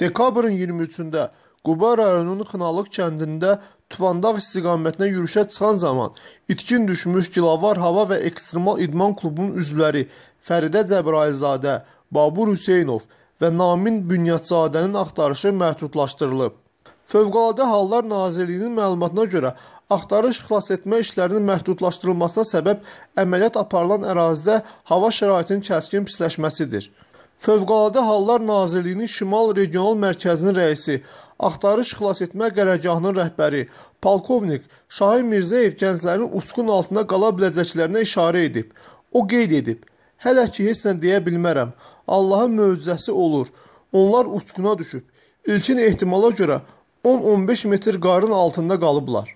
Dekabrın 23-də Quba rayonunun Xınalıq kəndində Tuvandağ istiqamətinə yürüşə çıxan zaman itkin düşmüş Gilavar Hava və Ekstremal İdman Klubunun üzvləri Fəridə Cəbrayılzadə, Babur Hüseynov və Namin Bünyadzadənin axtarışı məhdudlaşdırılıb. Fövqəladə Hallar Nazirliyinin məlumatına görə axtarış xilas etmə işlərinin məhdudlaşdırılmasına səbəb əməliyyat aparılan ərazidə hava şəraitinin kəskin pisləşməsidir. Fövqəladə Hallar Nazirliyinin Şimal Regional Mərkəzinin rəisi, Axtarış Xilas etmə qərargahının rəhbəri polkovnik Şahin Mirzəyev gənclərin uçqun altında qala biləcəklərinə işarə edib. O qeyd edib: "Hələ ki heç nə deyə bilmərəm. Allahın möcüzəsi olur. Onlar uçquna düşüb. İlkin ehtimala görə 10-15 metr qarın altında qalıblar."